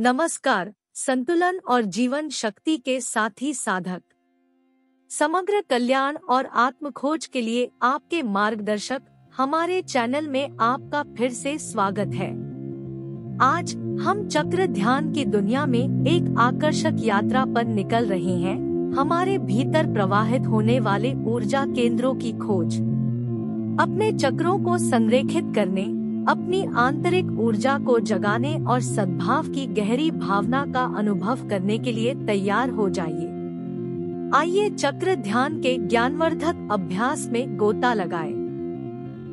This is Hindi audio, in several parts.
नमस्कार, संतुलन और जीवन शक्ति के साथी साधक। समग्र कल्याण और आत्म खोज के लिए आपके मार्गदर्शक हमारे चैनल में आपका फिर से स्वागत है। आज हम चक्र ध्यान की दुनिया में एक आकर्षक यात्रा पर निकल रहे हैं, हमारे भीतर प्रवाहित होने वाले ऊर्जा केंद्रों की खोज। अपने चक्रों को संरेखित करने अपनी आंतरिक ऊर्जा को जगाने और सद्भाव की गहरी भावना का अनुभव करने के लिए तैयार हो जाइए। आइए चक्र ध्यान के ज्ञानवर्धक अभ्यास में गोता लगाएँ।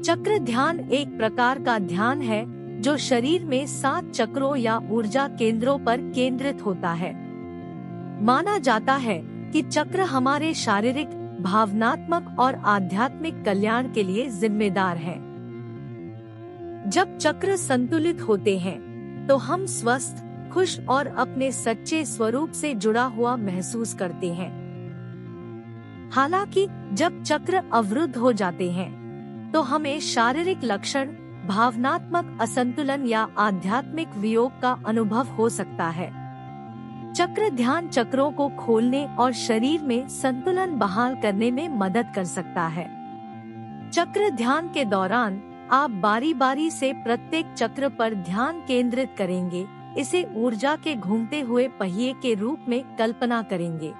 चक्र ध्यान एक प्रकार का ध्यान है, जो शरीर में सात चक्रों या ऊर्जा केंद्रों पर केंद्रित होता है। माना जाता है कि चक्र हमारे शारीरिक, भावनात्मक और आध्यात्मिक कल्याण के लिए जिम्मेदार है। जब चक्र संतुलित होते हैं तो हम स्वस्थ, खुश और अपने सच्चे स्वरूप से जुड़ा हुआ महसूस करते हैं। हालाँकि, जब चक्र अवरुद्ध हो जाते हैं तो हमें शारीरिक लक्षण, भावनात्मक असंतुलन या आध्यात्मिक वियोग का अनुभव हो सकता है। चक्र ध्यान चक्रों को खोलने और शरीर में संतुलन बहाल करने में मदद कर सकता है। चक्र ध्यान के दौरान आप बारी बारी से प्रत्येक चक्र पर ध्यान केंद्रित करेंगे, इसे ऊर्जा के घूमते हुए पहिए के रूप में कल्पना करेंगे।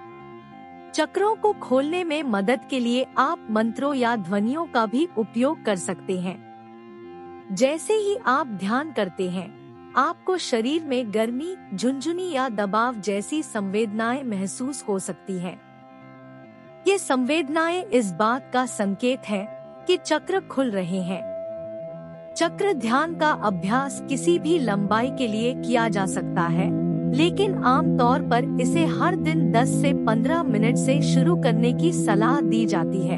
चक्रों को खोलने में मदद के लिए आप मंत्रों या ध्वनियों का भी उपयोग कर सकते हैं। जैसे ही आप ध्यान करते हैं, आपको शरीर में गर्मी, झुंझुनी या दबाव जैसी संवेदनाएँ महसूस हो सकती हैं। ये संवेदनाएँ इस बात का संकेत है कि चक्र खुल रहे हैं। चक्र ध्यान का अभ्यास किसी भी लंबाई के लिए किया जा सकता है, लेकिन आमतौर पर इसे हर दिन 10 से 15 मिनट से शुरू करने की सलाह दी जाती है।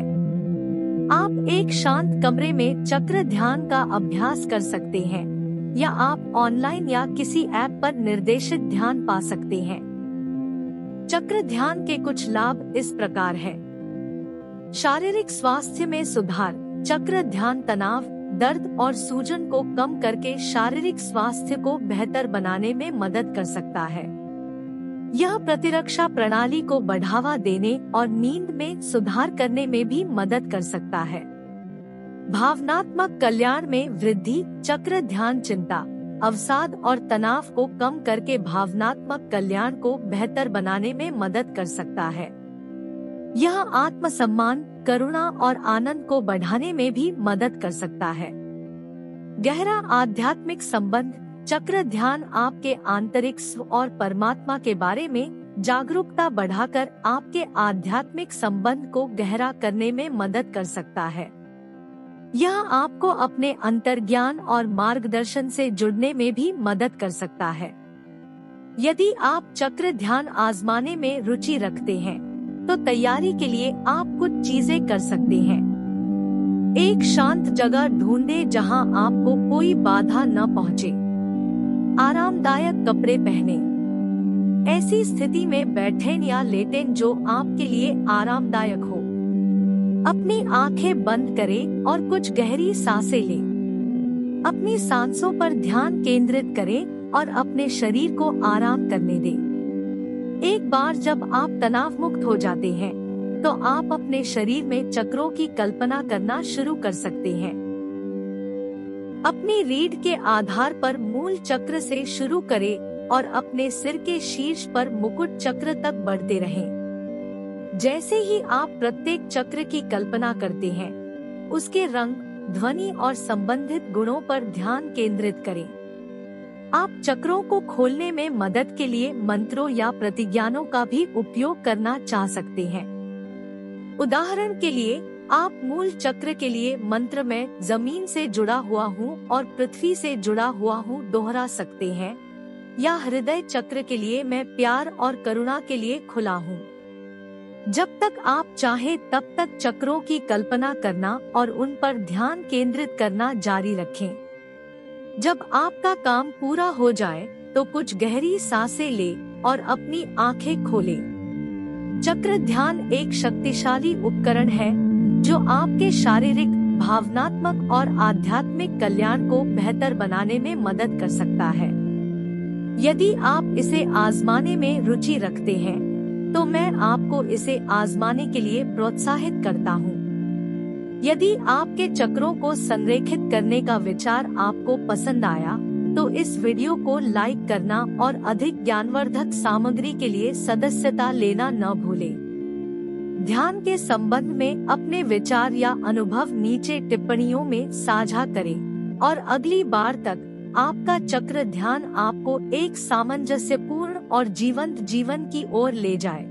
आप एक शांत कमरे में चक्र ध्यान का अभ्यास कर सकते हैं, या आप ऑनलाइन या किसी ऐप पर निर्देशित ध्यान पा सकते हैं। चक्र ध्यान के कुछ लाभ इस प्रकार है। शारीरिक स्वास्थ्य में सुधार, चक्र ध्यान तनाव दर्द और सूजन को कम करके शारीरिक स्वास्थ्य को बेहतर बनाने में मदद कर सकता है। यह प्रतिरक्षा प्रणाली को बढ़ावा देने और नींद में सुधार करने में भी मदद कर सकता है। भावनात्मक कल्याण में वृद्धि, चक्र ध्यान चिंता, अवसाद और तनाव को कम करके भावनात्मक कल्याण को बेहतर बनाने में मदद कर सकता है। यह आत्मसम्मान, करुणा और आनंद को बढ़ाने में भी मदद कर सकता है। गहरा आध्यात्मिक संबंध, चक्र ध्यान आपके आंतरिक स्व और परमात्मा के बारे में जागरूकता बढ़ाकर आपके आध्यात्मिक संबंध को गहरा करने में मदद कर सकता है। यह आपको अपने अंतर्ज्ञान और मार्गदर्शन से जुड़ने में भी मदद कर सकता है। यदि आप चक्र ध्यान आजमाने में रुचि रखते हैं तो तैयारी के लिए आप कुछ चीज़ें कर सकते हैं। एक शांत जगह ढूंढे जहाँ आपको कोई बाधा न पहुँचे। आरामदायक कपड़े पहने। ऐसी स्थिति में बैठें या लेटें जो आपके लिए आरामदायक हो। अपनी आँखें बंद करें और कुछ गहरी साँसें लें। अपनी सांसों पर ध्यान केंद्रित करें और अपने शरीर को आराम करने दें। एक बार जब आप तनाव मुक्त हो जाते हैं तो आप अपने शरीर में चक्रों की कल्पना करना शुरू कर सकते हैं अपनी रीढ़ के आधार पर मूल चक्र से शुरू करें और अपने सिर के शीर्ष पर मुकुट चक्र तक बढ़ते रहें। जैसे ही आप प्रत्येक चक्र की कल्पना करते हैं, उसके रंग, ध्वनि और संबंधित गुणों पर ध्यान केंद्रित करें आप चक्रों को खोलने में मदद के लिए मंत्रों या प्रतिज्ञानों का भी उपयोग करना चाह सकते हैं। उदाहरण के लिए, आप मूल चक्र के लिए मंत्र में ज़मीन से जुड़ा हुआ हूँ और पृथ्वी से जुड़ा हुआ हूँ दोहरा सकते हैं, या हृदय चक्र के लिए मैं प्यार और करुणा के लिए खुला हूँ। जब तक आप चाहे तब तक चक्रों की कल्पना करना और उन पर ध्यान केंद्रित करना जारी रखें। जब आपका काम पूरा हो जाए तो कुछ गहरी साँसें ले और अपनी आँखें खोले। चक्र ध्यान एक शक्तिशाली उपकरण है, जो आपके शारीरिक, भावनात्मक और आध्यात्मिक कल्याण को बेहतर बनाने में मदद कर सकता है। यदि आप इसे आजमाने में रुचि रखते हैं तो मैं आपको इसे आजमाने के लिए प्रोत्साहित करता हूँ। यदि आपके चक्रों को संरेखित करने का विचार आपको पसंद आया तो इस वीडियो को लाइक करना और अधिक ज्ञानवर्धक सामग्री के लिए सदस्यता लेना न भूलें। ध्यान के संबंध में अपने विचार या अनुभव नीचे टिप्पणियों में साझा करें, और अगली बार तक आपका चक्र ध्यान आपको एक सामंजस्यपूर्ण और जीवंत जीवन की ओर ले जाए